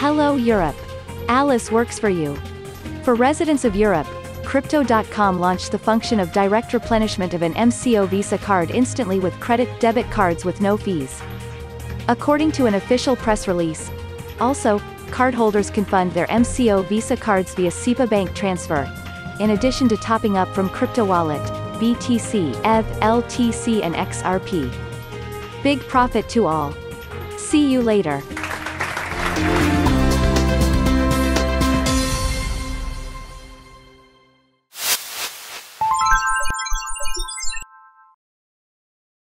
Hello Europe. Alice works for you. For residents of Europe, Crypto.com launched the function of direct replenishment of an MCO Visa card instantly with credit debit cards with no fees. According to an official press release, also, cardholders can fund their MCO Visa cards via SEPA bank transfer, in addition to topping up from Crypto Wallet, BTC, ETH, LTC and XRP. Big profit to all. See you later.